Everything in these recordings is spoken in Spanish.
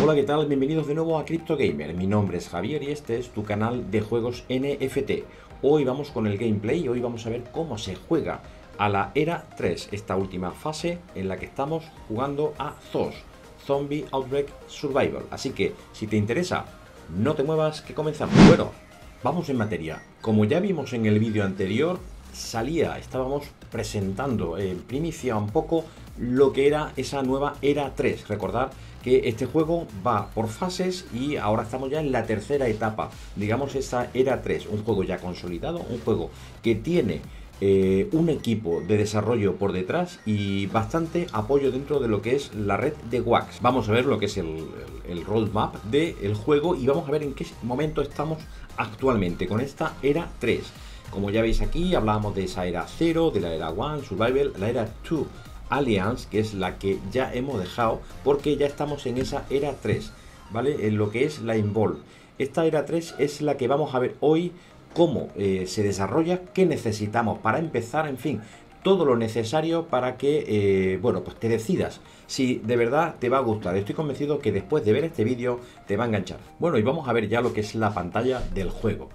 Hola, ¿qué tal? Bienvenidos de nuevo a Crypto Gamer. Mi nombre es Javier y este es tu canal de juegos NFT. Hoy vamos con el gameplay y hoy vamos a ver cómo se juega a la Era 3, esta última fase en la que estamos jugando a ZOS, Zombie Outbreak Survival. Así que, si te interesa, no te muevas que comenzamos. Bueno, vamos en materia. Como ya vimos en el vídeo anterior, salía, estábamos presentando en primicia un poco lo que era esa nueva Era 3. Recordar este juego va por fases y ahora estamos ya en la tercera etapa, digamos esa Era 3, un juego ya consolidado, un juego que tiene eh, un equipo de desarrollo por detrás y bastante apoyo dentro de lo que es la red de Wax. Vamos a ver lo que es el, roadmap del juego y vamos a ver en qué momento estamos actualmente con esta era 3. Como ya veis aquí, hablábamos de esa era 0, de la era 1, Survival, la era 2, Alliance, que es la que ya hemos dejado, porque ya estamos en esa era 3, ¿vale? En lo que es la Involve. Esta era 3 es la que vamos a ver hoy, cómo eh, se desarrolla, qué necesitamos para empezar, en fin, todo lo necesario para que, eh, bueno, pues te decidas si de verdad te va a gustar. Estoy convencido que después de ver este vídeo te va a enganchar. Bueno, y vamos a ver ya lo que es la pantalla del juego.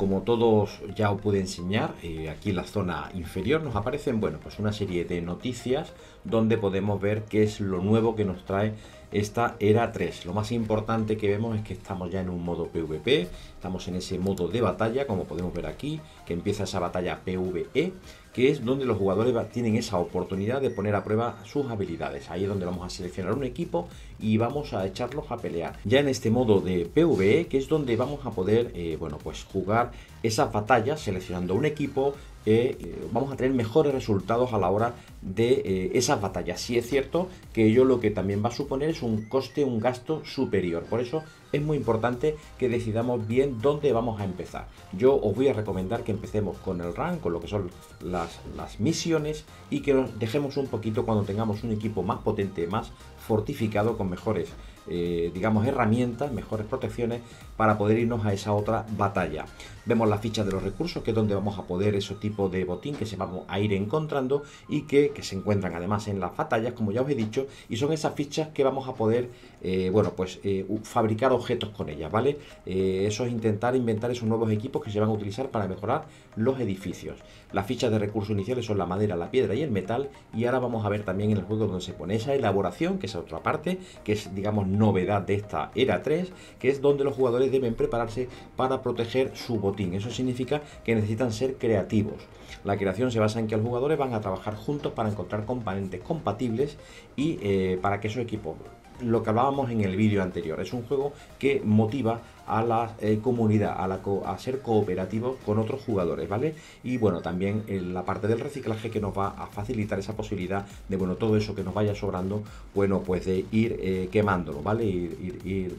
Como todos ya os pude enseñar, eh, aquí en la zona inferior nos aparecen, bueno, pues una serie de noticias donde podemos ver qué es lo nuevo que nos trae esta era 3. Lo más importante que vemos es que estamos ya en un modo PvP, estamos en ese modo de batalla, como podemos ver aquí, que empieza esa batalla PvE, que es donde los jugadores tienen esa oportunidad de poner a prueba sus habilidades. Ahí es donde vamos a seleccionar un equipo y vamos a echarlos a pelear. Ya en este modo de PvE, que es donde vamos a poder, eh, bueno, pues jugar esas batallas seleccionando un equipo, eh, vamos a tener mejores resultados a la hora de eh, esas batallas. Si es cierto que ello lo que también va a suponer es un coste, un gasto superior. Por eso es muy importante que decidamos bien dónde vamos a empezar. Yo os voy a recomendar que empecemos con el rank, con lo que son las, las misiones y que nos dejemos un poquito cuando tengamos un equipo más potente, más fortificado, con mejores eh, digamos, herramientas, mejores protecciones para poder irnos a esa otra batalla. Vemos la ficha de los recursos, que es donde vamos a poder esos tipos de botín que se vamos a ir encontrando y que, se encuentran además en las batallas, como ya os he dicho, y son esas fichas que vamos a poder, eh, bueno, pues eh, fabricar objetos con ellas, ¿vale? eso es intentar inventar esos nuevos equipos que se van a utilizar para mejorar los edificios. Las fichas de recursos iniciales son la madera, la piedra y el metal, y ahora vamos a ver también en el juego donde se pone esa elaboración, que es otra parte, que es, digamos, novedad de esta era 3, que es donde los jugadores deben prepararse para proteger su botín. Eso significa que necesitan ser creativos. La creación se basa en que los jugadores van a trabajar juntos para encontrar componentes compatibles y eh, para que esos equipos lo que hablábamos en el vídeo anterior. Es un juego que motiva a la eh, comunidad, a, la a, ser cooperativo con otros jugadores, ¿vale? Y bueno, también en la parte del reciclaje que nos va a facilitar esa posibilidad de, bueno, todo eso que nos vaya sobrando, bueno, pues de ir eh, quemándolo, ¿vale? Ir,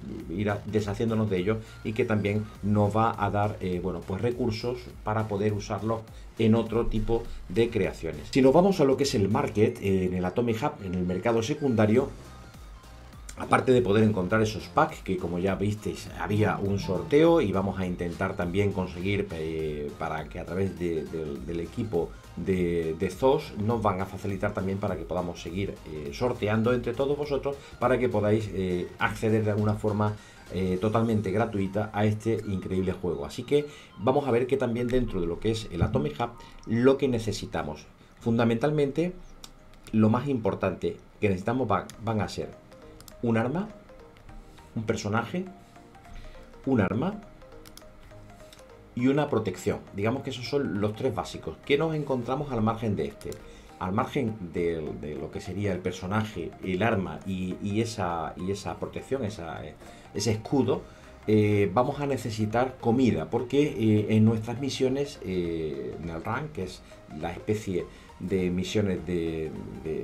deshaciéndonos de ello y que también nos va a dar, eh, bueno, pues recursos para poder usarlos en otro tipo de creaciones. Si nos vamos a lo que es el market, en el Atomic Hub, en el mercado secundario, Aparte de poder encontrar esos packs, que como ya visteis había un sorteo y vamos a intentar también conseguir eh, para que a través del equipo de, ZOS nos van a facilitar también para que podamos seguir eh, sorteando entre todos vosotros para que podáis eh, acceder de alguna forma totalmente gratuita a este increíble juego. Así que vamos a ver que también dentro de lo que es el Atomic Hub lo que necesitamos. Fundamentalmente lo más importante que necesitamos van a ser un arma, un personaje, un arma y una protección. Digamos que esos son los tres básicos. ¿Qué nos encontramos al margen de este? Al margen de, lo que sería el personaje, el arma y, esa, y esa protección, ese escudo, eh, vamos a necesitar comida, porque eh, en nuestras misiones, eh, en el rank, que es la especie de misiones de,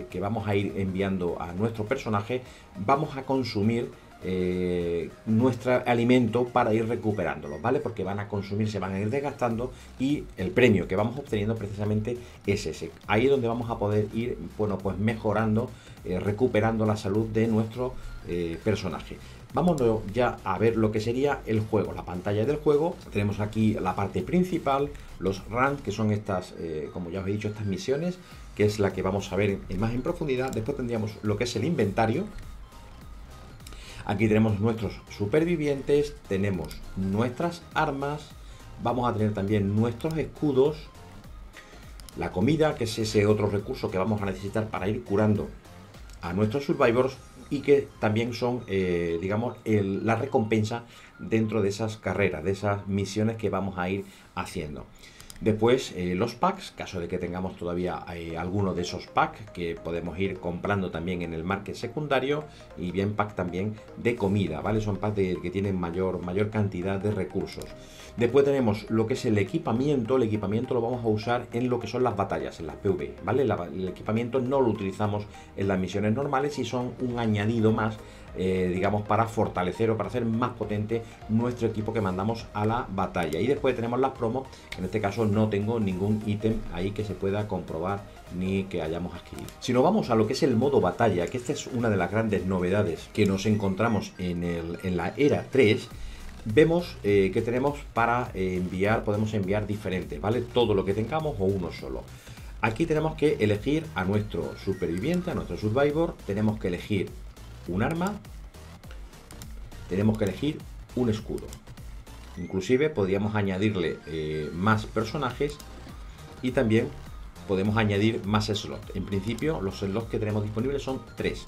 que vamos a ir enviando a nuestro personaje, vamos a consumir eh, nuestro alimento para ir recuperándolo, ¿vale? Porque van a consumir, se van a ir desgastando y el premio que vamos obteniendo precisamente es ese. Ahí es donde vamos a poder ir, bueno, pues mejorando, eh, recuperando la salud de nuestro eh, personaje. Vámonos ya a ver lo que sería el juego, la pantalla del juego. Tenemos aquí la parte principal, los ranks, que son estas, eh, como ya os he dicho, estas misiones, que es la que vamos a ver más en profundidad. Después tendríamos lo que es el inventario. Aquí tenemos nuestros supervivientes, tenemos nuestras armas, vamos a tener también nuestros escudos, la comida, que es ese otro recurso que vamos a necesitar para ir curando a nuestros survivors y que también son, eh, digamos, la recompensa dentro de esas carreras, de esas misiones que vamos a ir haciendo. Después eh, los packs, caso de que tengamos todavía eh, alguno de esos packs que podemos ir comprando también en el market secundario y bien pack también de comida, ¿vale? Son packs que tienen mayor, mayor cantidad de recursos. Después tenemos lo que es el equipamiento, el equipamiento lo vamos a usar en lo que son las batallas, en las PV, ¿vale? el equipamiento no lo utilizamos en las misiones normales y son un añadido más eh, digamos, para fortalecer o para hacer más potente nuestro equipo que mandamos a la batalla. Y después tenemos las promos, en este caso no tengo ningún ítem ahí que se pueda comprobar ni que hayamos adquirido. Si nos vamos a lo que es el modo batalla, que esta es una de las grandes novedades que nos encontramos en, el, en la era 3, vemos eh, que tenemos para enviar, podemos enviar diferentes, ¿vale? Todo lo que tengamos o uno solo. Aquí tenemos que elegir a nuestro superviviente, a nuestro survivor, tenemos que elegir un arma, tenemos que elegir un escudo. Inclusive podríamos añadirle eh, más personajes y también podemos añadir más slots. En principio los slots que tenemos disponibles son tres.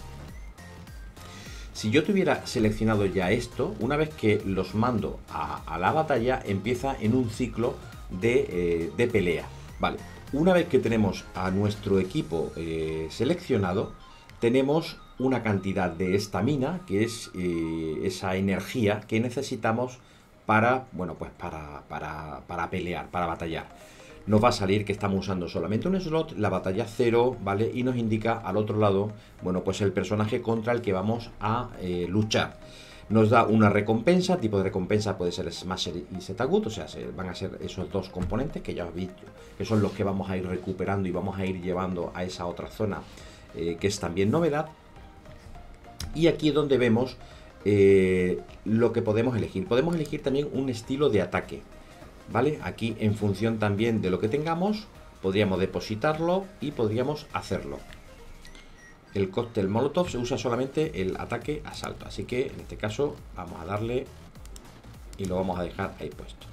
Si yo tuviera seleccionado ya esto, una vez que los mando a, la batalla, empieza en un ciclo de, eh, pelea. Vale, una vez que tenemos a nuestro equipo eh, seleccionado, tenemos una cantidad de estamina, que es eh, esa energía que necesitamos para, bueno, pues para, para, pelear, para batallar. Nos va a salir que estamos usando solamente un slot, la batalla cero, ¿vale? Y nos indica al otro lado, bueno, pues el personaje contra el que vamos a eh, luchar. Nos da una recompensa, tipo de recompensa puede ser Smasher y Zetagut, o sea, van a ser esos dos componentes que ya os he que son los que vamos a ir recuperando y vamos a ir llevando a esa otra zona, eh, que es también novedad. Y aquí es donde vemos eh, lo que podemos elegir. Podemos elegir también un estilo de ataque. ¿Vale? Aquí en función también de lo que tengamos, podríamos depositarlo y podríamos hacerlo. El cóctel molotov se usa solamente el ataque asalto. Así que en este caso vamos a darle y lo vamos a dejar ahí puesto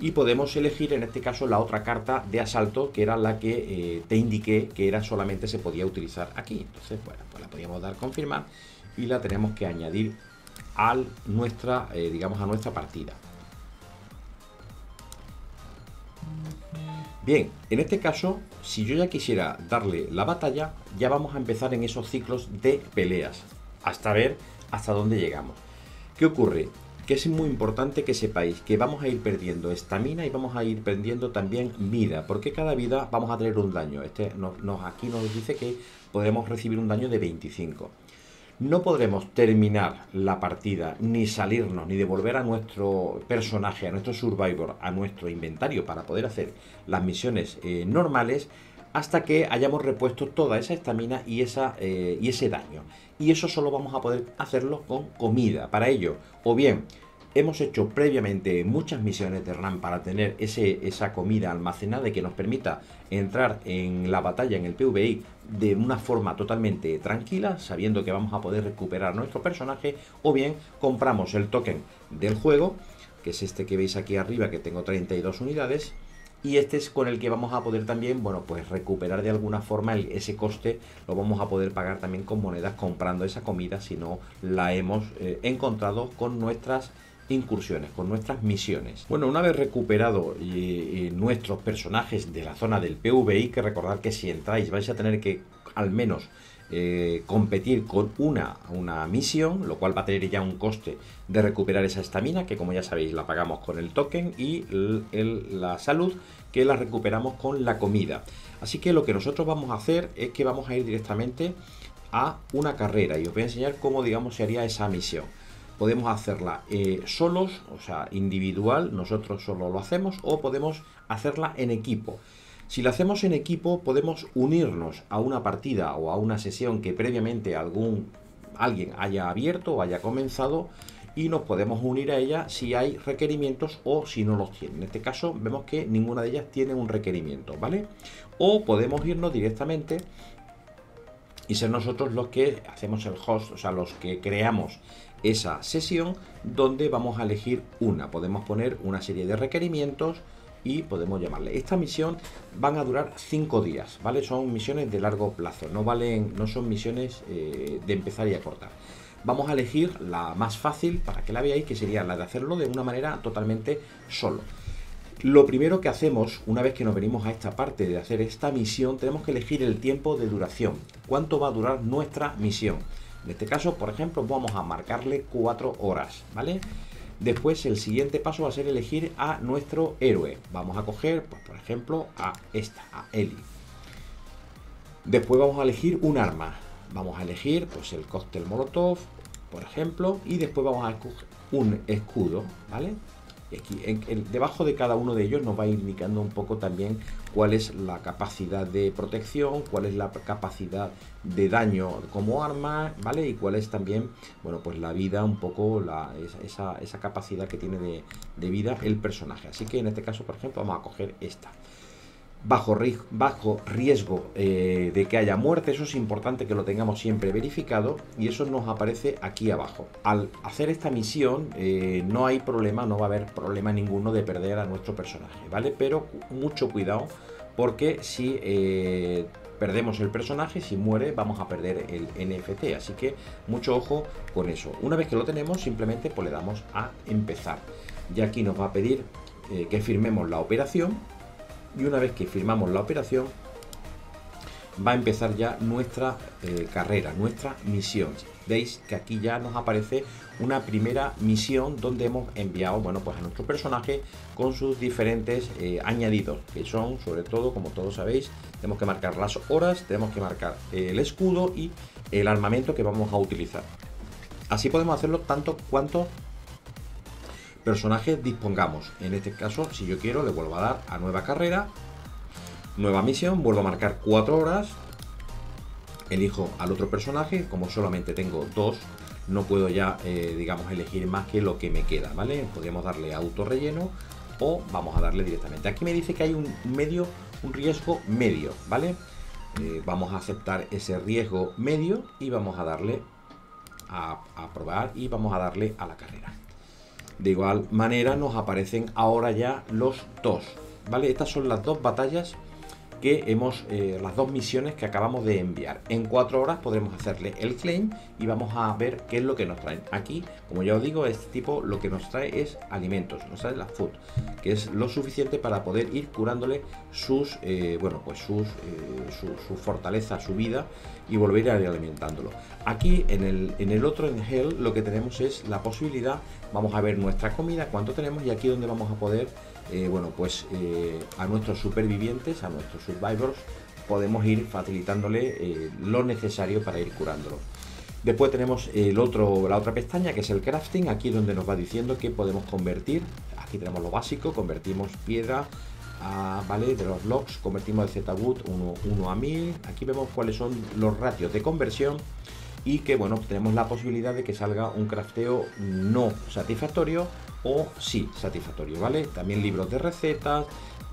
y podemos elegir en este caso la otra carta de asalto que era la que eh, te indiqué que era solamente se podía utilizar aquí. Entonces bueno pues la podríamos dar confirmar y la tenemos que añadir a nuestra eh, digamos a nuestra partida. Bien en este caso si yo ya quisiera darle la batalla ya vamos a empezar en esos ciclos de peleas hasta ver hasta dónde llegamos. ¿Qué ocurre? Que es muy importante que sepáis que vamos a ir perdiendo estamina y vamos a ir perdiendo también vida, porque cada vida vamos a tener un daño. Este aquí nos dice que podremos recibir un daño de 25. No podremos terminar la partida, ni salirnos, ni devolver a nuestro personaje, a nuestro survivor, a nuestro inventario para poder hacer las misiones eh, normales hasta que hayamos repuesto toda esa estamina y, esa, eh, y ese daño. Y eso solo vamos a poder hacerlo con comida. Para ello, o bien hemos hecho previamente muchas misiones de RAM para tener ese, esa comida almacenada y que nos permita entrar en la batalla, en el PvI, de una forma totalmente tranquila, sabiendo que vamos a poder recuperar nuestro personaje, o bien compramos el token del juego, que es este que veis aquí arriba, que tengo 32 unidades, y este es con el que vamos a poder también, bueno, pues recuperar de alguna forma ese coste, lo vamos a poder pagar también con monedas comprando esa comida si no la hemos eh, encontrado con nuestras incursiones, con nuestras misiones. Bueno, una vez recuperado nuestros personajes de la zona del PvI, que recordar que si entráis vais a tener que al menos eh, competir con una, una misión, lo cual va a tener ya un coste de recuperar esa estamina, que como ya sabéis la pagamos con el token, y la salud, que la recuperamos con la comida. Así que lo que nosotros vamos a hacer es que vamos a ir directamente a una carrera y os voy a enseñar cómo digamos se haría esa misión. Podemos hacerla eh, solos, o sea, individual, nosotros solo lo hacemos, o podemos hacerla en equipo. Si lo hacemos en equipo, podemos unirnos a una partida o a una sesión que previamente algún alguien haya abierto o haya comenzado y nos podemos unir a ella si hay requerimientos o si no los tiene. En este caso vemos que ninguna de ellas tiene un requerimiento, ¿vale? O podemos irnos directamente y ser nosotros los que hacemos el host, o sea, los que creamos esa sesión donde vamos a elegir una. Podemos poner una serie de requerimientos y podemos llamarle. Esta misión van a durar 5 días, ¿vale? Son misiones de largo plazo, no valen, no son misiones eh, de empezar y acortar. Vamos a elegir la más fácil para que la veáis, que sería la de hacerlo de una manera totalmente solo. Lo primero que hacemos, una vez que nos venimos a esta parte de hacer esta misión, tenemos que elegir el tiempo de duración. ¿Cuánto va a durar nuestra misión? En este caso, por ejemplo, vamos a marcarle 4 horas, ¿vale? Después el siguiente paso va a ser elegir a nuestro héroe. Vamos a coger, pues, por ejemplo, a esta, a Eli. Después vamos a elegir un arma. Vamos a elegir pues, el cóctel Molotov, por ejemplo, y después vamos a escoger un escudo, ¿vale? Aquí, debajo de cada uno de ellos nos va indicando un poco también cuál es la capacidad de protección, cuál es la capacidad de daño como arma, ¿vale? Y cuál es también, bueno, pues la vida, un poco la, esa, esa, capacidad que tiene de, de vida el personaje. Así que en este caso, por ejemplo, vamos a coger esta bajo, riesgo eh, de que haya muerte. Eso es importante que lo tengamos siempre verificado y eso nos aparece aquí abajo. Al hacer esta misión eh, no hay problema, no va a haber problema ninguno de perder a nuestro personaje, ¿vale? Pero mucho cuidado porque si eh, perdemos el personaje, si muere vamos a perder el NFT, así que mucho ojo con eso. Una vez que lo tenemos simplemente pues le damos a empezar. Y aquí nos va a pedir que firmemos la operación y una vez que firmamos la operación va a empezar ya nuestra eh, carrera, nuestra misión. Veis que aquí ya nos aparece una primera misión donde hemos enviado bueno, pues a nuestro personaje con sus diferentes eh, añadidos, que son sobre todo, como todos sabéis, tenemos que marcar las horas, tenemos que marcar el escudo y el armamento que vamos a utilizar. Así podemos hacerlo tanto cuanto personajes dispongamos. En este caso, si yo quiero, le vuelvo a dar a nueva carrera, nueva misión, vuelvo a marcar 4 horas, elijo al otro personaje, como solamente tengo dos, no puedo ya, eh, digamos, elegir más que lo que me queda, ¿vale? Podríamos darle auto relleno o vamos a darle directamente. Aquí me dice que hay un medio, un riesgo medio, ¿vale? Eh, vamos a aceptar ese riesgo medio y vamos a darle a, a probar y vamos a darle a la carrera. De igual manera nos aparecen ahora ya los dos. ¿Vale? Estas son las dos batallas que hemos, eh, las dos misiones que acabamos de enviar. En cuatro horas podremos hacerle el claim y vamos a ver qué es lo que nos traen. Aquí, como ya os digo, este tipo lo que nos trae es alimentos, nos trae la food, que es lo suficiente para poder ir curándole sus, eh, bueno, pues sus, eh, su, fortaleza, su vida y volver a alimentándolo. Aquí en el, en el otro, en Hell, lo que tenemos es la posibilidad, vamos a ver nuestra comida, cuánto tenemos y aquí donde vamos a poder eh, bueno, pues eh, a nuestros supervivientes, a nuestros survivors, podemos ir facilitándole eh, lo necesario para ir curándolos. Después tenemos el otro, la otra pestaña que es el crafting, aquí donde nos va diciendo que podemos convertir. Aquí tenemos lo básico, convertimos piedra a, ¿vale? de los logs, convertimos el Z-Wood 1 a 1000. Aquí vemos cuáles son los ratios de conversión y que bueno, tenemos la posibilidad de que salga un crafteo no satisfactorio o sí satisfactorio, ¿vale? También libros de recetas,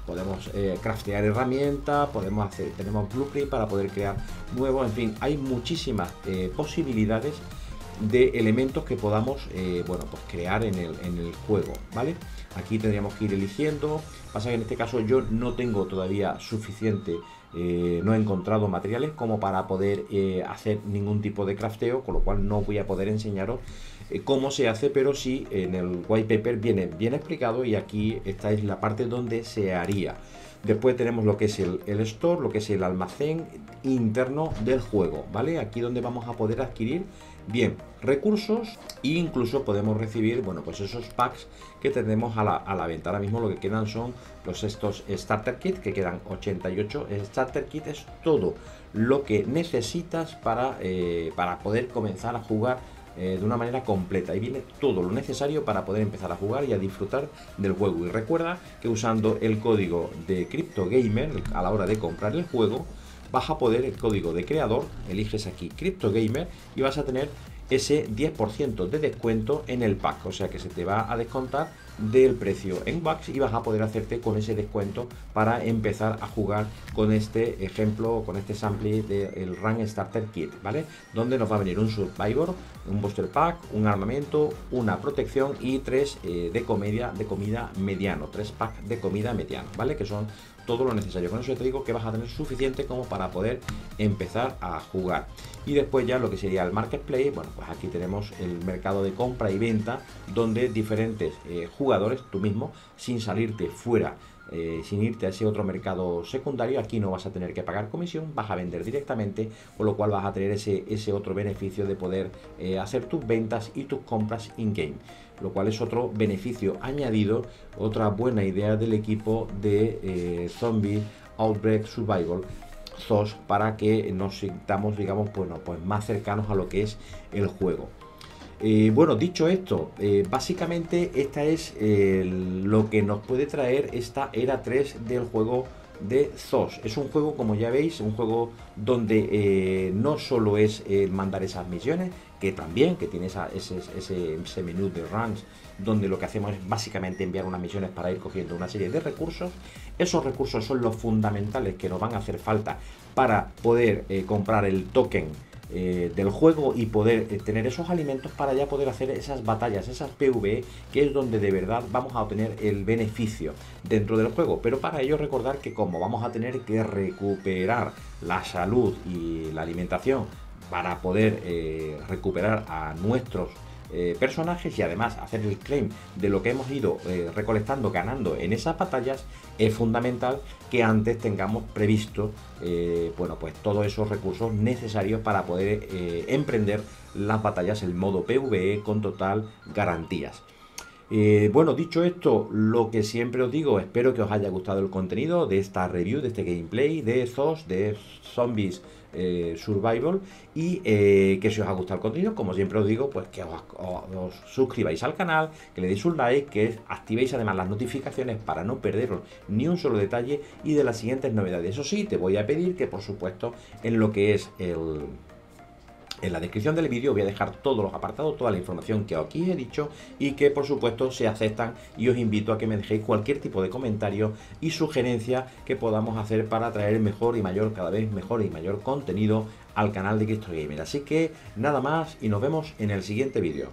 podemos eh, craftear herramientas, podemos hacer, tenemos blueprint para poder crear nuevos, en fin, hay muchísimas eh, posibilidades de elementos que podamos eh, bueno, pues crear en el, en el juego, ¿vale? Aquí tendríamos que ir eligiendo, pasa que en este caso yo no tengo todavía suficiente no he encontrado materiales como para poder hacer ningún tipo de crafteo, con lo cual no voy a poder enseñaros eh, cómo se hace, pero sí en el white paper viene bien explicado y aquí esta es la parte donde se haría. Después tenemos lo que es el, store, lo que es el almacén interno del juego, ¿vale? Aquí donde vamos a poder adquirir bien recursos e incluso podemos recibir, bueno, pues esos packs que tenemos a la, a la venta. Ahora mismo lo que quedan son los estos starter kit, que quedan 88. El starter kit es todo lo que necesitas para, eh, para poder comenzar a jugar eh, de una manera completa y viene todo lo necesario para poder empezar a jugar y a disfrutar del juego. Y recuerda que usando el código de CryptoGamer a la hora de comprar el juego, vas a poder el código de creador, eliges aquí CryptoGamer y vas a tener ese 10% de descuento en el pack, o sea que se te va a descontar del precio en bucks y vas a poder hacerte con ese descuento para empezar a jugar con este ejemplo, con este sample del Run Starter Kit, ¿vale? Donde nos va a venir un Survivor, un Booster Pack, un armamento, una protección y tres eh, de, comedia, de comida mediano, tres packs de comida mediano, ¿vale? Que son todo lo necesario. Con eso te digo que vas a tener suficiente como para poder empezar a jugar. Y después ya lo que sería el marketplace, bueno, pues aquí tenemos el mercado de compra y venta, donde diferentes eh, jugadores, tú mismo, sin salirte fuera eh, sin irte a ese otro mercado secundario, aquí no vas a tener que pagar comisión, vas a vender directamente, con lo cual vas a tener ese, ese otro beneficio de poder eh, hacer tus ventas y tus compras in-game, lo cual es otro beneficio añadido, otra buena idea del equipo de Zombie Outbreak Survival ZOS para que nos sintamos, digamos, bueno, pues más cercanos a lo que es el juego. Eh, bueno, dicho esto, eh, básicamente esta es eh, lo que nos puede traer esta era 3 del juego de ZOS. Es un juego, como ya veis, un juego donde no solo es mandar esas misiones, que también, que tiene ese, ese, menú de runs, donde lo que hacemos es básicamente enviar unas misiones para ir cogiendo una serie de recursos. Esos recursos son los fundamentales que nos van a hacer falta para poder comprar el token eh, del juego y poder eh, tener esos alimentos para ya poder hacer esas batallas, esas PvE, que es donde de verdad vamos a obtener el beneficio dentro del juego. Pero para ello recordar que como vamos a tener que recuperar la salud y la alimentación para poder eh, recuperar a nuestros eh, personajes y además hacer el claim de lo que hemos ido eh, recolectando, ganando en esas batallas, es fundamental que antes tengamos previsto eh, bueno, pues todos esos recursos necesarios para poder emprender las batallas en modo PvE con total garantías. bueno, dicho esto, lo que siempre os digo, espero que os haya gustado el contenido de esta review, de este gameplay, de esos, de zombies eh, survival y eh, que si os ha gustado el contenido, como siempre os digo, pues que os, suscribáis al canal, que le deis un like, que activéis además las notificaciones para no perderos ni un solo detalle y de las siguientes novedades. Eso sí, te voy a pedir que por supuesto en lo que es el en la descripción del vídeo voy a dejar todos los apartados, toda la información que aquí he dicho y que por supuesto se aceptan y os invito a que me dejéis cualquier tipo de comentario y sugerencia que podamos hacer para traer mejor y mayor, cada vez mejor y mayor contenido al canal de Cristo Gamer. Así que nada más y nos vemos en el siguiente vídeo.